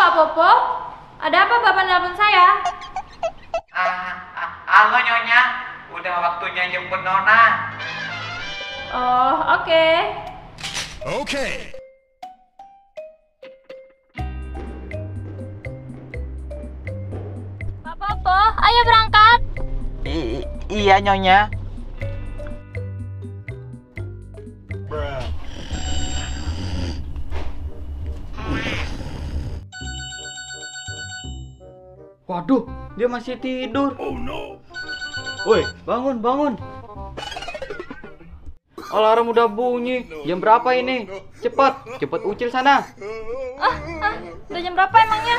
Popo, ada apa Bapak nelpon saya? Ah, ah, halo Nyonya, udah waktunya jemput Nona. Oh, oke. Okay. Pak Popo, ayo berangkat. I- iya Nyonya. Waduh, dia masih tidur. Oh no. Woi, bangun, bangun. Alarm udah bunyi. Jam berapa ini? Cepat, cepat ucil sana. Ah, ah, udah jam berapa emangnya?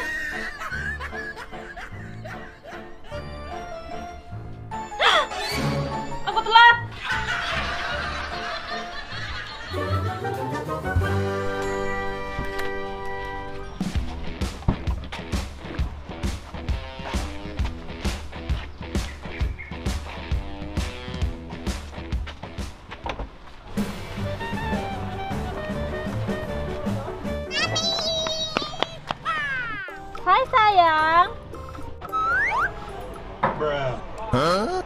Sayang. Huh?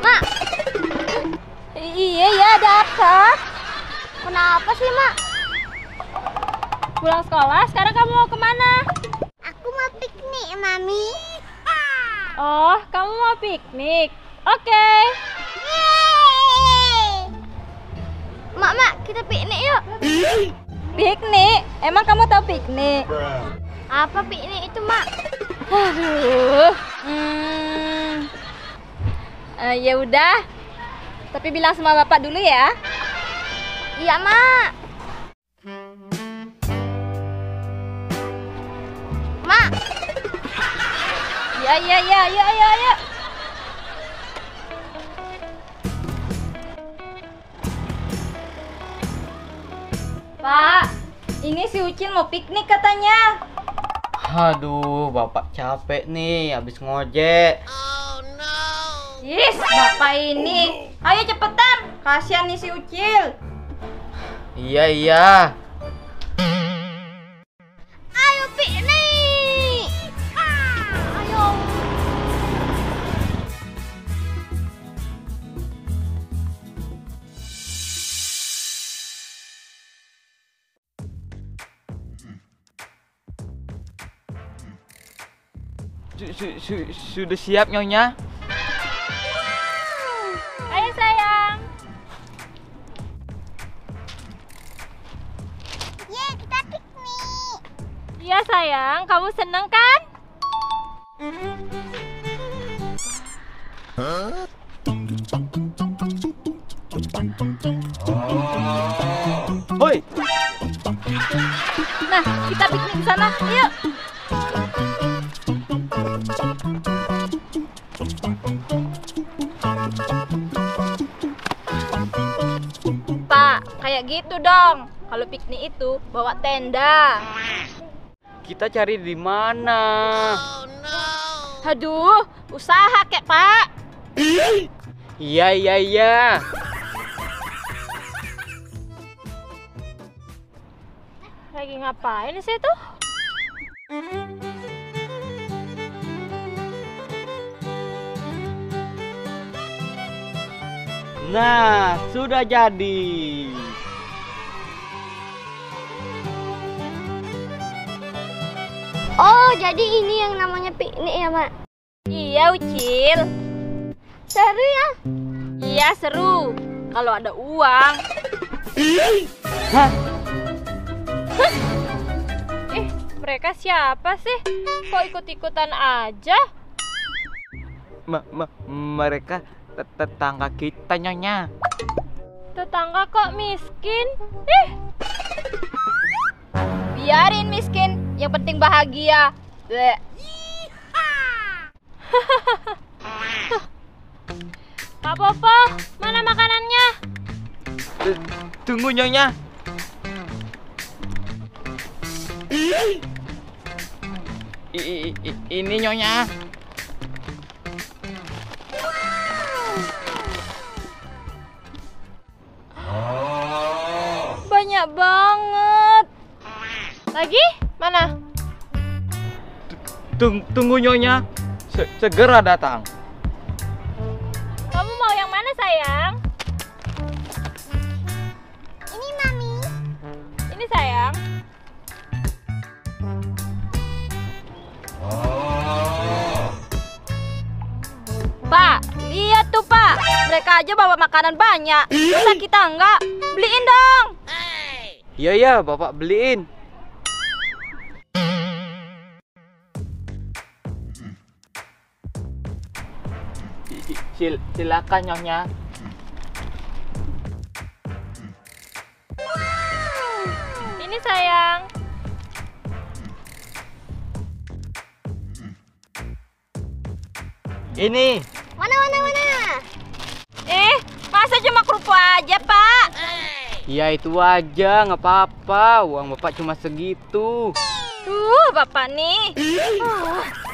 Mak. Iya ya, ada apa? Kenapa sih, Mak? Pulang sekolah, sekarang kamu mau ke mana? Aku mau piknik, Mami. Oh, kamu mau piknik? Oke. Yeay! Mak, mak, kita piknik yuk. Piknik? Emang kamu tahu piknik? Apa piknik itu, Mak? Aduh. Hmm. Eh, ya udah. Tapi bilang sama bapak dulu ya. Iya, Mak. Mak, Ya, ya, ya, ya, ya, ya. Pak, ini si Ucil mau piknik katanya. Aduh, bapak capek nih habis ngojek. Yes, bapak ini. Ayo cepetan, kasihan nih si Ucil. Iya, iya. Su- su- su- sudah siap Nyonya? Ayo sayang. Yeay, kita piknik. Iya sayang, kamu seneng kan? Huh? Hoi, Nah, kita piknik di sana. Yuk. Gitu dong. Kalau piknik itu bawa tenda. kita cari di mana? Aduh, usaha kek, Pak. Iya, iya, iya. Lagi ngapain sih tuh? Nah, sudah jadi. Oh, jadi ini yang namanya piknik ya, Mak? Iya, Ucil. Seru ya? Iya, seru. Kalau ada uang. Hah? Eh, mereka siapa sih? Kok ikut-ikutan aja? Me- me- mereka tet- tetangga kita Nyonya. Tetangga kok miskin? Ih. Biarin miskin, yang penting bahagia Papa, Popo, mana makanannya? Eh, tunggu nyonya. I, i, i, ini nyonya. Banyak banget. Lagi? Tung tunggu nyonya. Se- segera datang. Kamu mau yang mana sayang? Ini mami. Ini sayang. Pak, lihat tuh pak. Mereka aja bawa makanan banyak. Masa kita enggak? Beliin dong. Iya ya, Bapak beliin. Sil silakan nyonya. Ini sayang. Ini. Mana mana mana? Eh, masa cuma kerupuk aja pak? Ya itu aja, nggak apa-apa. Uang Bapak cuma segitu. Tuh, bapak nih.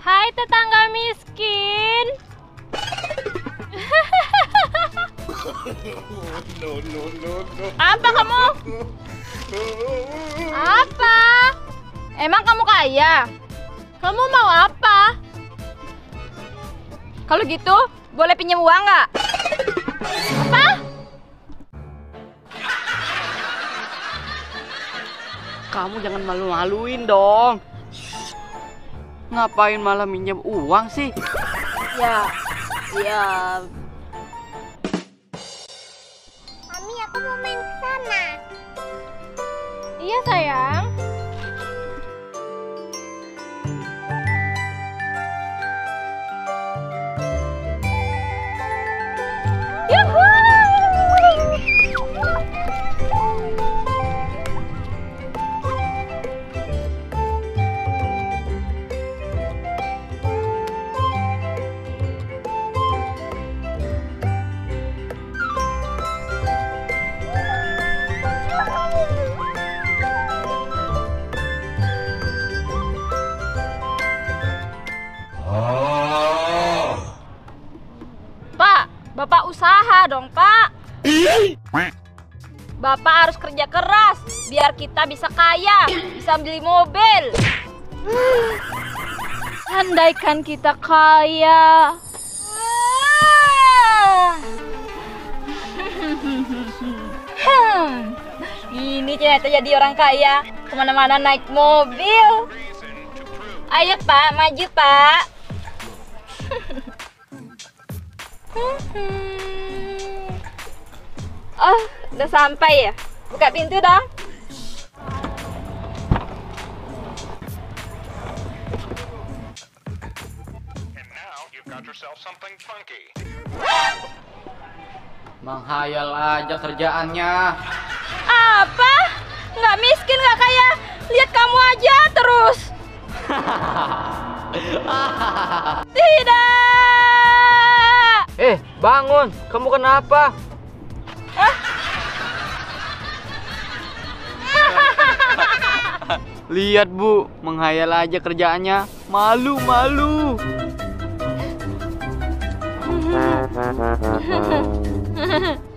Hai tetangga miskin. Apa kamu? Apa? Emang kamu kaya? Kamu mau apa? Kalau gitu, boleh pinjam uang nggak? Apa? Kamu jangan malu-maluin dong. Ngapain malah minjem uang sih? Ya, ya. Mami, aku mau main ke sana. Iya sayang. Dong, Pak. Bapak harus kerja keras biar kita bisa kaya, bisa beli mobil. Andaikan kita kaya. Ini ternyata jadi orang kaya, ke mana-mana naik mobil. Ayo Pak, maju Pak. Oh, udah sampai ya? Buka pintu dong. And now you've got yourself something funky. Menghayal aja kerjaannya. Apa? Nggak miskin, nggak kaya. Lihat kamu aja terus. Tidak. Eh, bangun. Kamu kenapa? Lihat bu, menghayal aja kerjaannya. Malu, malu.